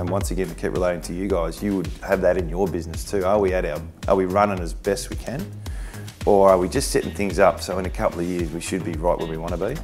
And once again, to keep relating to you guys, you would have that in your business too. Are we at our, are we running as best we can? Or are we just setting things up so in a couple of years we should be right where we want to be?